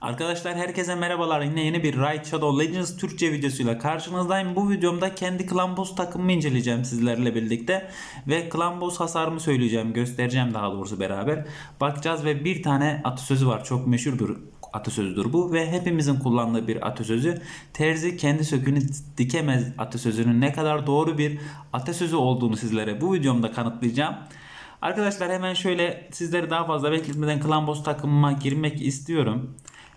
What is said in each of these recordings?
Arkadaşlar herkese merhabalar. Yine yeni bir Raid Shadow Legends Türkçe videosuyla karşınızdayım. Bu videomda kendi Clan Boss takımımı inceleyeceğim sizlerle birlikte. Ve Clan Boss hasarımı söyleyeceğim. Göstereceğim daha doğrusu beraber. Bakacağız ve bir tane atasözü var. Çok meşhur bir atasözüdür bu. Ve hepimizin kullandığı bir atasözü. Terzi kendi sökünü dikemez atasözünün ne kadar doğru bir atasözü olduğunu sizlere bu videomda kanıtlayacağım. Arkadaşlar hemen şöyle sizleri daha fazla bekletmeden Clan Boss takımıma girmek istiyorum.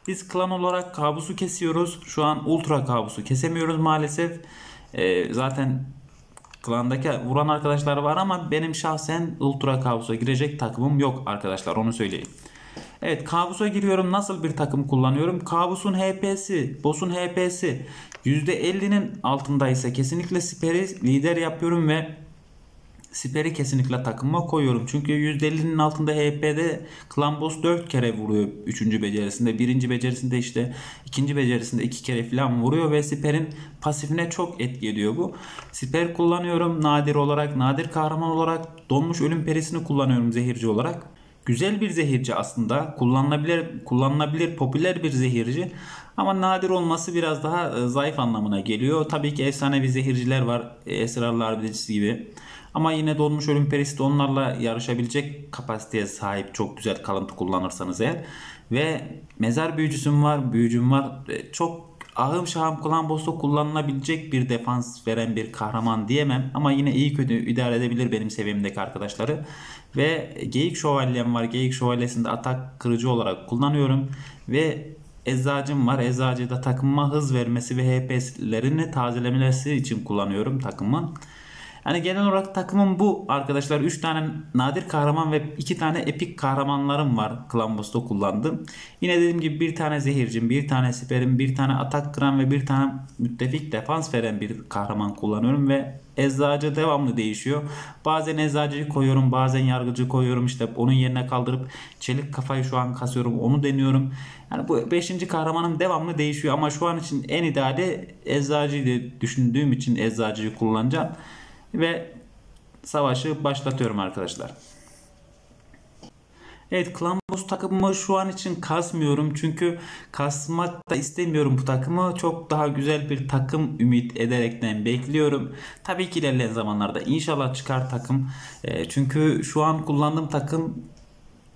Biz klan olarak kabusu kesiyoruz. Şu an ultra kabusu kesemiyoruz maalesef. Ee, zaten klandaki vuran arkadaşlar var ama benim şahsen ultra kabusa girecek takımım yok arkadaşlar onu söyleyeyim. Evet kabusa giriyorum. Nasıl bir takım kullanıyorum? Kabusun HP'si, boss'un HP'si %50'nin altındaysa kesinlikle siperi lider yapıyorum ve Siperi kesinlikle takıma koyuyorum. Çünkü %50'nin altında HP'de Clan Boss 4 kere vuruyor 3. becerisinde. 1. becerisinde işte 2. becerisinde 2 kere falan vuruyor ve Siper'in pasifine çok etki ediyor bu. Siper kullanıyorum nadir olarak, nadir kahraman olarak, donmuş ölüm perisini kullanıyorum zehirci olarak. Güzel bir zehirci aslında. Kullanılabilir, kullanılabilir popüler bir zehirci. Ama nadir olması biraz daha e, zayıf anlamına geliyor. Tabii ki efsanevi zehirciler var. E, Esrarlı Harbidecisi gibi. Ama yine Dolmuş Ölüm Perisi de onlarla yarışabilecek kapasiteye sahip çok güzel kalıntı kullanırsanız eğer. Ve mezar büyücüsüm var, büyücüm var. E, çok ahım şahım Boss'ta kullanılabilecek bir defans veren bir kahraman diyemem. Ama yine iyi kötü idare edebilir benim seviyemdeki arkadaşları. Ve Geyik Şövalyem var. Geyik Şövalyesi'nde atak kırıcı olarak kullanıyorum. Ve Eczacım var. Eczacıda takımıma hız vermesi ve HP'lerini tazelemesi için kullanıyorum takımın. Yani genel olarak takımım bu arkadaşlar. 3 tane nadir kahraman ve 2 tane epik kahramanlarım var Clan Boss'ta kullandım. Yine dediğim gibi bir tane zehircim, bir tane siperim, bir tane atak kıran ve bir tane müttefik defans veren bir kahraman kullanıyorum ve eczacı devamlı değişiyor. Bazen eczacıyı koyuyorum, bazen yargıcı koyuyorum. İşte onun yerine kaldırıp çelik kafayı şu an kasıyorum. Onu deniyorum. Yani bu 5. kahramanım devamlı değişiyor ama şu an için en ideali eczacıyı düşündüğüm için eczacıyı kullanacağım ve savaşı başlatıyorum arkadaşlar. Evet Clan Boss takımımı şu an için kasmıyorum. Çünkü kasmak da istemiyorum bu takımı. Çok daha güzel bir takım ümit ederekten bekliyorum. Tabii ki ilerleyen zamanlarda inşallah çıkar takım. E, çünkü şu an kullandığım takım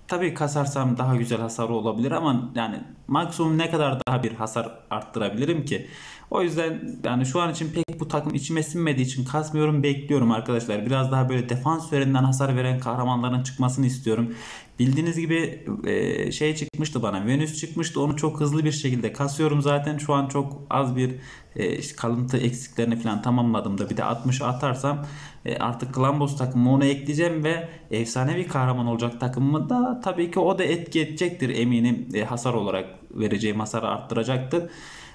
tabii kasarsam daha güzel hasarı olabilir ama yani maksimum ne kadar daha bir hasar arttırabilirim ki? O yüzden yani şu an için pek bu takım içime sinmediği için kasmıyorum bekliyorum arkadaşlar. Biraz daha böyle defans üzerinden hasar veren kahramanların çıkmasını istiyorum. Bildiğiniz gibi e, şey çıkmıştı bana. Venüs çıkmıştı. Onu çok hızlı bir şekilde kasıyorum zaten. Şu an çok az bir e, işte kalıntı eksiklerini falan tamamladım da bir de 60 atarsam e, artık Klambos takımı onu ekleyeceğim ve efsanevi kahraman olacak takımımı da tabii ki o da etki edecektir eminim. E, hasar olarak vereceğim hasarı arttıracaktır.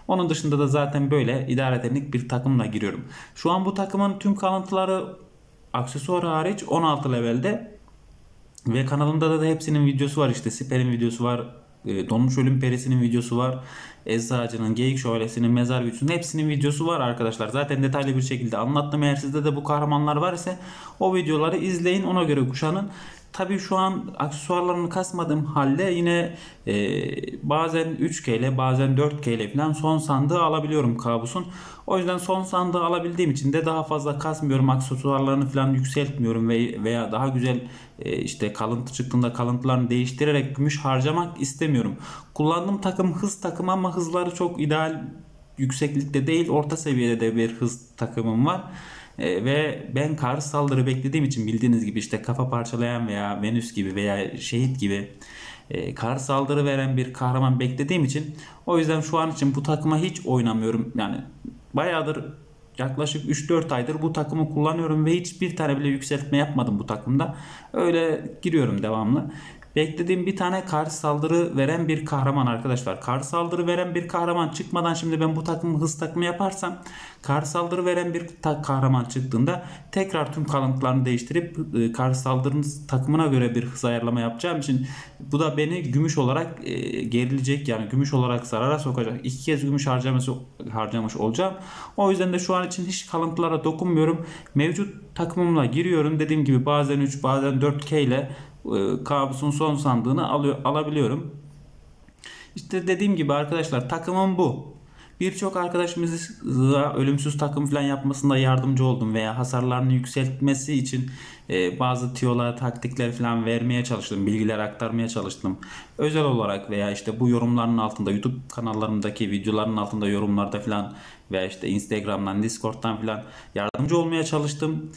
Onun dışında da zaten böyle idare edenlik bir takımla giriyorum. Şu an bu takımın tüm kalıntıları aksesuar hariç 16 levelde ve kanalımda da hepsinin videosu var işte Siper'in videosu var. E, Donmuş Ölüm Perisi'nin videosu var. Eczacı'nın, Geyik Şövalyesi'nin, Mezar Büyüsü'nün hepsinin videosu var arkadaşlar. Zaten detaylı bir şekilde anlattım. Eğer sizde de bu kahramanlar var ise o videoları izleyin. Ona göre kuşanın. Tabii şu an aksesuarlarını kasmadığım halde yine e, bazen 3K ile bazen 4K ile falan son sandığı alabiliyorum kabusun. O yüzden son sandığı alabildiğim için de daha fazla kasmıyorum. Aksesuarlarını falan yükseltmiyorum ve veya daha güzel e, işte kalıntı çıktığında kalıntılarını değiştirerek gümüş harcamak istemiyorum. Kullandığım takım hız takımı ama hızları çok ideal yükseklikte değil orta seviyede de bir hız takımım var. E, ve ben karşı saldırı beklediğim için bildiğiniz gibi işte kafa parçalayan veya Venüs gibi veya şehit gibi e, kar saldırı veren bir kahraman beklediğim için o yüzden şu an için bu takıma hiç oynamıyorum. Yani bayağıdır yaklaşık 3-4 aydır bu takımı kullanıyorum ve hiçbir tane bile yükseltme yapmadım bu takımda. Öyle giriyorum devamlı. Beklediğim bir tane karşı saldırı veren bir kahraman arkadaşlar. Karşı saldırı veren bir kahraman çıkmadan şimdi ben bu takımı hız takımı yaparsam karşı saldırı veren bir kahraman çıktığında tekrar tüm kalıntılarını değiştirip e, karşı saldırının takımına göre bir hız ayarlama yapacağım için bu da beni gümüş olarak e, gerilecek yani gümüş olarak zarara sokacak. İki kez gümüş harcamış, harcamış olacağım. O yüzden de şu an için hiç kalıntılara dokunmuyorum. Mevcut takımımla giriyorum. Dediğim gibi bazen 3 bazen 4K ile kabusun son sandığını alıyor, alabiliyorum. İşte dediğim gibi arkadaşlar takımım bu. Birçok arkadaşımıza ölümsüz takım falan yapmasında yardımcı oldum veya hasarlarını yükseltmesi için e, bazı tiyolar, taktikler falan vermeye çalıştım, bilgiler aktarmaya çalıştım. Özel olarak veya işte bu yorumların altında YouTube kanallarımdaki videoların altında yorumlarda falan veya işte Instagram'dan, Discord'dan falan yardımcı olmaya çalıştım.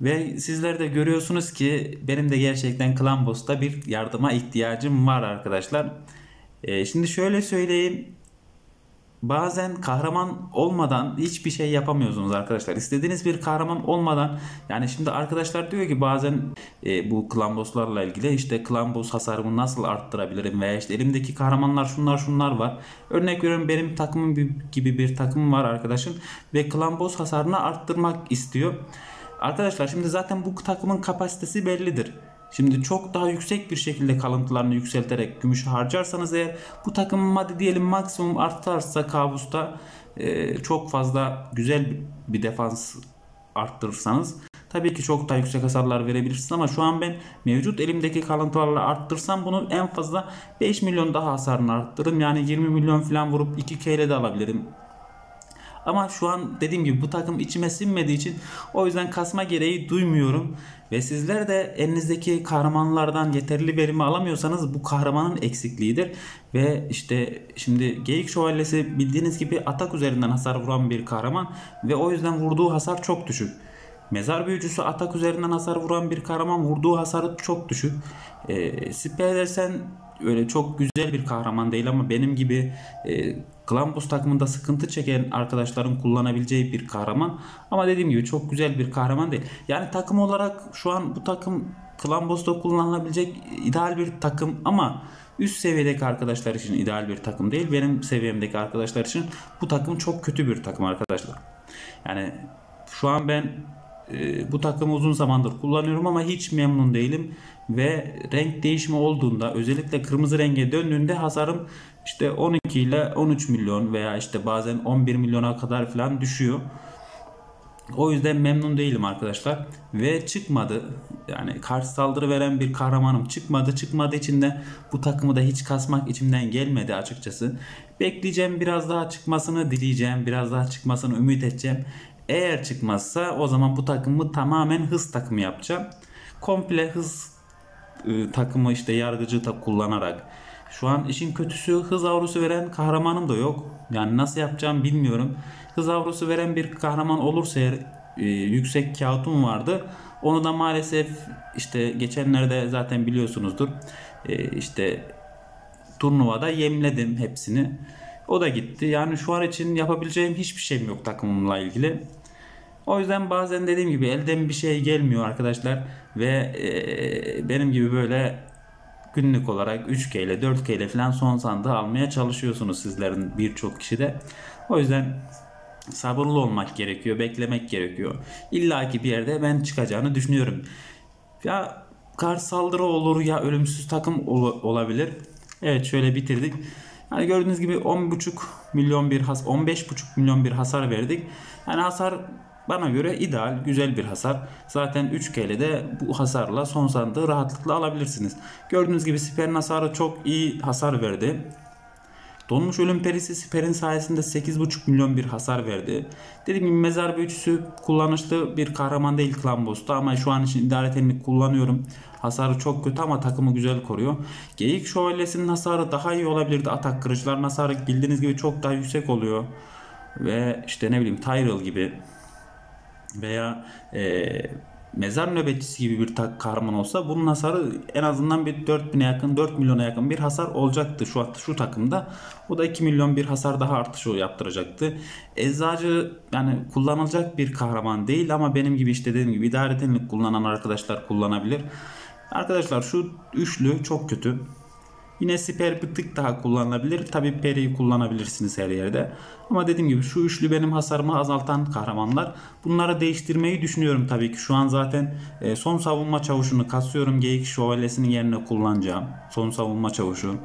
Ve sizler de görüyorsunuz ki benim de gerçekten Klambos'ta bir yardıma ihtiyacım var arkadaşlar. Ee, şimdi şöyle söyleyeyim. Bazen kahraman olmadan hiçbir şey yapamıyorsunuz arkadaşlar. İstediğiniz bir kahraman olmadan yani şimdi arkadaşlar diyor ki bazen e, bu klamboslarla ilgili işte klambos hasarımı nasıl arttırabilirim veya işte elimdeki kahramanlar şunlar şunlar var. Örnek veriyorum benim takımım gibi bir takım var arkadaşım ve klambos hasarını arttırmak istiyor. Arkadaşlar şimdi zaten bu takımın kapasitesi bellidir. Şimdi çok daha yüksek bir şekilde kalıntılarını yükselterek gümüş harcarsanız eğer bu takım hadi diyelim maksimum artarsa kabusta e, çok fazla güzel bir defans arttırırsanız tabii ki çok daha yüksek hasarlar verebilirsiniz ama şu an ben mevcut elimdeki kalıntılarla arttırsam bunu en fazla 5 milyon daha hasarını arttırırım. Yani 20 milyon falan vurup 2 ile de alabilirim. Ama şu an dediğim gibi bu takım içime sinmediği için o yüzden kasma gereği duymuyorum. Ve sizler de elinizdeki kahramanlardan yeterli verimi alamıyorsanız bu kahramanın eksikliğidir. Ve işte şimdi Geyik Şövalyesi bildiğiniz gibi atak üzerinden hasar vuran bir kahraman ve o yüzden vurduğu hasar çok düşük. Mezar büyücüsü atak üzerinden hasar vuran bir kahraman vurduğu hasarı çok düşük. E, Spider öyle çok güzel bir kahraman değil ama benim gibi e, Glampus takımında sıkıntı çeken arkadaşların kullanabileceği bir kahraman. Ama dediğim gibi çok güzel bir kahraman değil. Yani takım olarak şu an bu takım Klambos'ta kullanılabilecek ideal bir takım ama üst seviyedeki arkadaşlar için ideal bir takım değil. Benim seviyemdeki arkadaşlar için bu takım çok kötü bir takım arkadaşlar. Yani şu an ben e, bu takımı uzun zamandır kullanıyorum ama hiç memnun değilim ve renk değişimi olduğunda özellikle kırmızı renge döndüğünde hasarım işte 12 ile 13 milyon veya işte bazen 11 milyona kadar falan düşüyor. O yüzden memnun değilim arkadaşlar. Ve çıkmadı. Yani karşı saldırı veren bir kahramanım çıkmadı. Çıkmadığı için de bu takımı da hiç kasmak içimden gelmedi açıkçası. Bekleyeceğim biraz daha çıkmasını dileyeceğim. Biraz daha çıkmasını ümit edeceğim. Eğer çıkmazsa o zaman bu takımı tamamen hız takımı yapacağım. Komple hız ıı, takımı işte yargıcı da kullanarak şu an işin kötüsü hız avrusu veren kahramanım da yok. Yani nasıl yapacağım bilmiyorum. Hız avrusu veren bir kahraman olursa eğer e, yüksek kağıtım vardı. Onu da maalesef işte geçenlerde zaten biliyorsunuzdur. E, işte turnuvada yemledim hepsini. O da gitti. Yani şu an için yapabileceğim hiçbir şeyim yok takımımla ilgili. O yüzden bazen dediğim gibi elden bir şey gelmiyor arkadaşlar ve e, benim gibi böyle günlük olarak 3K ile 4K ile falan son sandığı almaya çalışıyorsunuz sizlerin birçok kişi de. O yüzden sabırlı olmak gerekiyor, beklemek gerekiyor. İlla ki bir yerde ben çıkacağını düşünüyorum. Ya kar saldırı olur ya ölümsüz takım ol- olabilir. Evet şöyle bitirdik. Yani gördüğünüz gibi 10.5 milyon bir has 15.5 milyon bir hasar verdik. Yani hasar bana göre ideal, güzel bir hasar. Zaten 3K'le de bu hasarla son sandığı rahatlıkla alabilirsiniz. Gördüğünüz gibi siperin hasarı çok iyi hasar verdi. Donmuş ölüm perisi siperin sayesinde 8.5 milyon bir hasar verdi. Dediğim gibi mezar büyücüsü kullanışlı bir kahraman değil Klambos'ta ama şu an için idare tenini kullanıyorum. Hasarı çok kötü ama takımı güzel koruyor. Geyik şövalyesinin hasarı daha iyi olabilirdi. Atak kırıcıların hasarı bildiğiniz gibi çok daha yüksek oluyor. Ve işte ne bileyim Tyrell gibi veya e, mezar nöbetçisi gibi bir kahraman olsa bunun hasarı en azından bir 4000'e yakın 4 milyona yakın bir hasar olacaktı şu şu takımda. O da 2 milyon bir hasar daha artış yaptıracaktı. Eczacı yani kullanılacak bir kahraman değil ama benim gibi işte dediğim gibi idare edenlik kullanan arkadaşlar kullanabilir. Arkadaşlar şu üçlü çok kötü. Yine siper bir tık daha kullanılabilir. Tabi periyi kullanabilirsiniz her yerde. Ama dediğim gibi şu üçlü benim hasarımı azaltan kahramanlar. Bunları değiştirmeyi düşünüyorum tabii ki. Şu an zaten e, son savunma çavuşunu kasıyorum. Geyik şövalyesinin yerine kullanacağım. Son savunma çavuşu.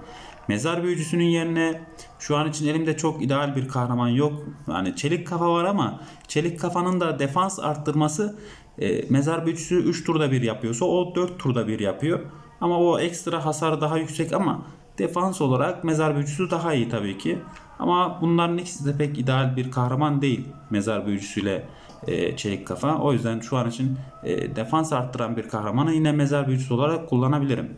Mezar büyücüsünün yerine şu an için elimde çok ideal bir kahraman yok. Yani çelik kafa var ama çelik kafanın da defans arttırması e, mezar büyücüsü 3 turda bir yapıyorsa o 4 turda bir yapıyor. Ama o ekstra hasar daha yüksek ama Defans olarak mezar büyücüsü daha iyi tabii ki. Ama bunların ikisi de pek ideal bir kahraman değil mezar büyücüsüyle e, çelik kafa. O yüzden şu an için e, defans arttıran bir kahramanı yine mezar büyücüsü olarak kullanabilirim.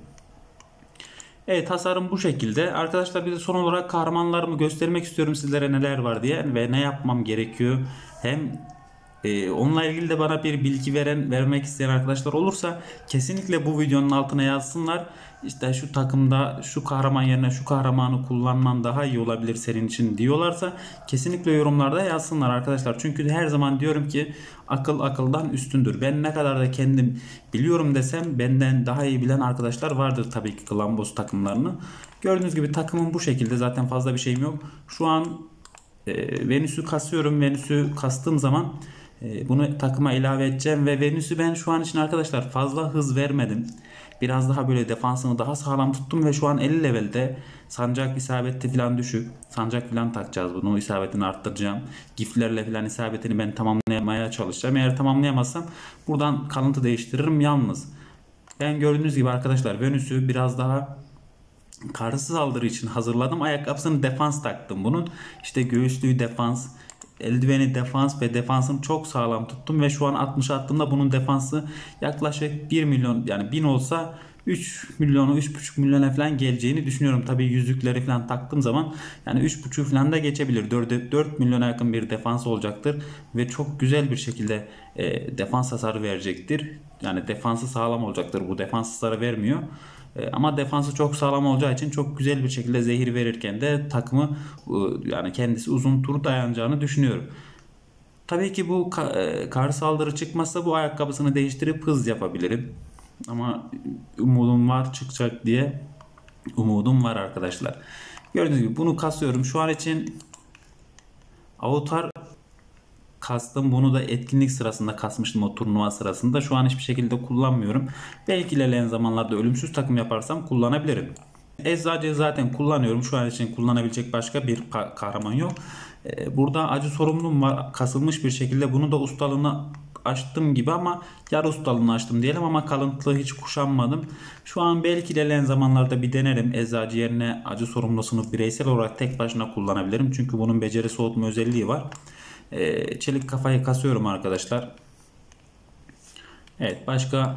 Evet tasarım bu şekilde. Arkadaşlar bir de son olarak kahramanlarımı göstermek istiyorum sizlere neler var diye ve ne yapmam gerekiyor. Hem e, onunla ilgili de bana bir bilgi veren vermek isteyen arkadaşlar olursa kesinlikle bu videonun altına yazsınlar. İşte şu takımda şu kahraman yerine şu kahramanı kullanman daha iyi olabilir senin için diyorlarsa kesinlikle yorumlarda yazsınlar arkadaşlar. Çünkü her zaman diyorum ki akıl akıldan üstündür. Ben ne kadar da kendim biliyorum desem benden daha iyi bilen arkadaşlar vardır tabii ki Glambos takımlarını. Gördüğünüz gibi takımım bu şekilde zaten fazla bir şeyim yok. Şu an e, Venüs'ü kasıyorum. Venüs'ü kastığım zaman bunu takıma ilave edeceğim ve Venüs'ü ben şu an için arkadaşlar fazla hız vermedim. Biraz daha böyle defansını daha sağlam tuttum ve şu an 50 levelde sancak isabeti falan düşük. Sancak falan takacağız bunu. isabetini arttıracağım. Giflerle falan isabetini ben tamamlamaya çalışacağım. Eğer tamamlayamazsam buradan kalıntı değiştiririm yalnız. Ben gördüğünüz gibi arkadaşlar Venüs'ü biraz daha karşı saldırı için hazırladım. Ayakkabısını defans taktım bunun. İşte göğüslüğü defans, eldiveni defans ve defansını çok sağlam tuttum ve şu an 60 attığımda bunun defansı yaklaşık 1 milyon yani 1000 olsa 3 milyonu 3,5 milyona falan geleceğini düşünüyorum. Tabii yüzükleri falan taktığım zaman yani 3,5 falan da geçebilir. 4, 4 milyona yakın bir defans olacaktır ve çok güzel bir şekilde e, defans hasarı verecektir. Yani defansı sağlam olacaktır. Bu defans hasarı vermiyor. E, ama defansı çok sağlam olacağı için çok güzel bir şekilde zehir verirken de takımı e, yani kendisi uzun tur dayanacağını düşünüyorum. Tabii ki bu e, kar saldırı çıkmazsa bu ayakkabısını değiştirip hız yapabilirim. Ama umudum var çıkacak diye umudum var arkadaşlar. Gördüğünüz gibi bunu kasıyorum. Şu an için Avatar kastım. Bunu da etkinlik sırasında kasmıştım o turnuva sırasında. Şu an hiçbir şekilde kullanmıyorum. Belki ilerleyen zamanlarda ölümsüz takım yaparsam kullanabilirim. Eczacıyı zaten kullanıyorum. Şu an için kullanabilecek başka bir kahraman yok. Ee, burada acı sorumluluğum var. Kasılmış bir şekilde bunu da ustalığına açtım gibi ama yarı ustalığını açtım diyelim ama kalıntılı hiç kuşanmadım. Şu an belki ilerleyen zamanlarda bir denerim. Eczacı yerine acı sorumlusunu bireysel olarak tek başına kullanabilirim. Çünkü bunun beceri soğutma özelliği var. Ee, çelik kafayı kasıyorum arkadaşlar. Evet başka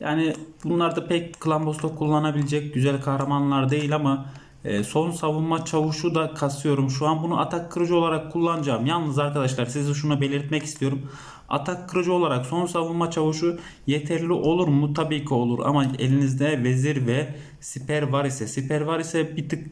yani bunlar da pek Klambos'ta kullanabilecek güzel kahramanlar değil ama e, son savunma çavuşu da kasıyorum. Şu an bunu atak kırıcı olarak kullanacağım. Yalnız arkadaşlar size şunu belirtmek istiyorum. Atak kırıcı olarak son savunma çavuşu yeterli olur mu? Tabii ki olur ama elinizde vezir ve siper var ise siper var ise bir tık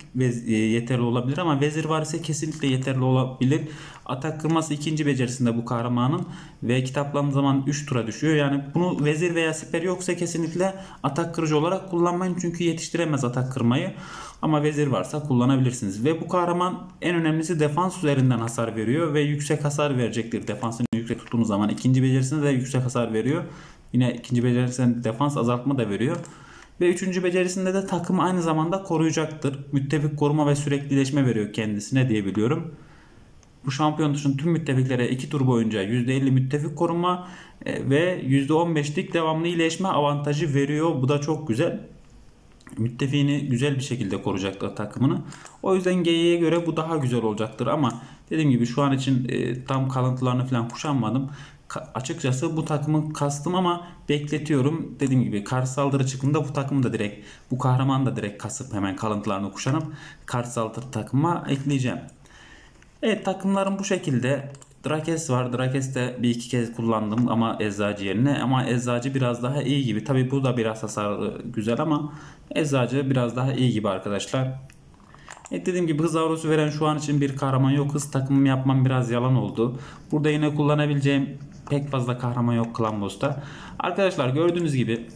e, yeterli olabilir ama vezir var ise kesinlikle yeterli olabilir. Atak kırması ikinci becerisinde bu kahramanın ve kitaplandığı zaman 3 tura düşüyor. Yani bunu vezir veya siper yoksa kesinlikle atak kırıcı olarak kullanmayın çünkü yetiştiremez atak kırmayı. Ama vezir varsa kullanabilirsiniz. Ve bu kahraman en önemlisi defans üzerinden hasar veriyor ve yüksek hasar verecektir. Defansını yüksek tuttuğunuz zaman ikinci becerisinde de yüksek hasar veriyor. Yine ikinci becerisinde defans azaltma da veriyor. Ve üçüncü becerisinde de takımı aynı zamanda koruyacaktır. Müttefik koruma ve süreklileşme veriyor kendisine diyebiliyorum. Bu şampiyon dışında tüm müttefiklere 2 tur boyunca %50 müttefik koruma e, ve %15'lik devamlı iyileşme avantajı veriyor. Bu da çok güzel müttefiğini güzel bir şekilde koruyacaktır takımını. O yüzden G'ye göre bu daha güzel olacaktır ama dediğim gibi şu an için e, tam kalıntılarını falan kuşanmadım. Açıkçası bu takımı kastım ama bekletiyorum. Dediğim gibi karşı saldırı çıktığında bu takımı da direkt bu kahraman da direkt kasıp hemen kalıntılarını kuşanıp karşı saldırı takıma ekleyeceğim. Evet takımlarım bu şekilde. Drakes var. Drakes de bir iki kez kullandım ama eczacı yerine. Ama eczacı biraz daha iyi gibi. Tabi bu da biraz hasarlı güzel ama eczacı biraz daha iyi gibi arkadaşlar. Evet dediğim gibi hız avrosu veren şu an için bir kahraman yok. Hız takımım yapmam biraz yalan oldu. Burada yine kullanabileceğim pek fazla kahraman yok Klambos'ta. Arkadaşlar gördüğünüz gibi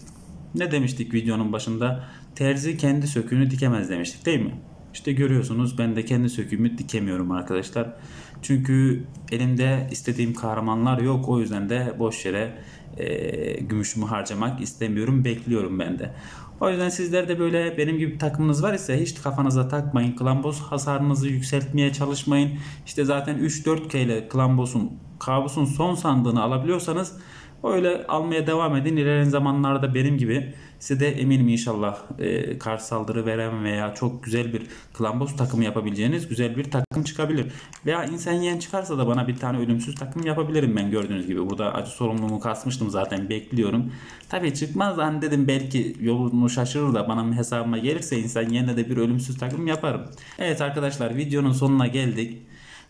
ne demiştik videonun başında? Terzi kendi söküğünü dikemez demiştik değil mi? İşte görüyorsunuz ben de kendi söküğümü dikemiyorum arkadaşlar. Çünkü elimde istediğim kahramanlar yok. O yüzden de boş yere e, gümüşümü harcamak istemiyorum. Bekliyorum ben de. O yüzden sizler de böyle benim gibi bir takımınız var ise hiç kafanıza takmayın. Klambos hasarınızı yükseltmeye çalışmayın. İşte zaten 3-4K ile Klambos'un kabusun son sandığını alabiliyorsanız Öyle almaya devam edin. İlerleyen zamanlarda benim gibi size de eminim inşallah e, kar saldırı veren veya çok güzel bir klambos takımı yapabileceğiniz güzel bir takım çıkabilir. Veya insan yiyen çıkarsa da bana bir tane ölümsüz takım yapabilirim ben gördüğünüz gibi. Burada acı sorumluluğumu kasmıştım zaten bekliyorum. Tabii çıkmaz hani dedim belki yolunu şaşırır da bana hesabıma gelirse insan yerine de bir ölümsüz takım yaparım. Evet arkadaşlar videonun sonuna geldik.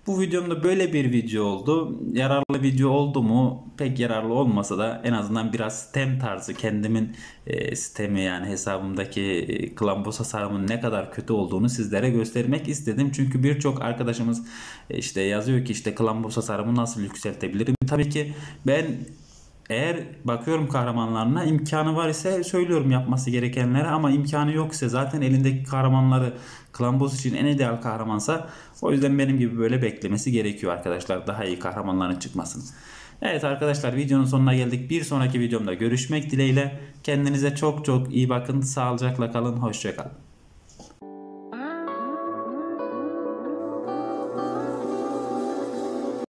Bu videomda böyle bir video oldu. Yararlı video oldu mu? Pek yararlı olmasa da en azından biraz sistem tarzı kendimin e, sistemi yani hesabımdaki e, Klambos hasarımın ne kadar kötü olduğunu sizlere göstermek istedim. Çünkü birçok arkadaşımız e, işte yazıyor ki işte Klambos hasarımı nasıl yükseltebilirim? Tabii ki ben eğer bakıyorum kahramanlarına imkanı var ise söylüyorum yapması gerekenlere ama imkanı yok ise zaten elindeki kahramanları klan boss için en ideal kahramansa o yüzden benim gibi böyle beklemesi gerekiyor arkadaşlar daha iyi kahramanların çıkmasını. Evet arkadaşlar videonun sonuna geldik. Bir sonraki videomda görüşmek dileğiyle. Kendinize çok çok iyi bakın. Sağlıcakla kalın. Hoşçakalın.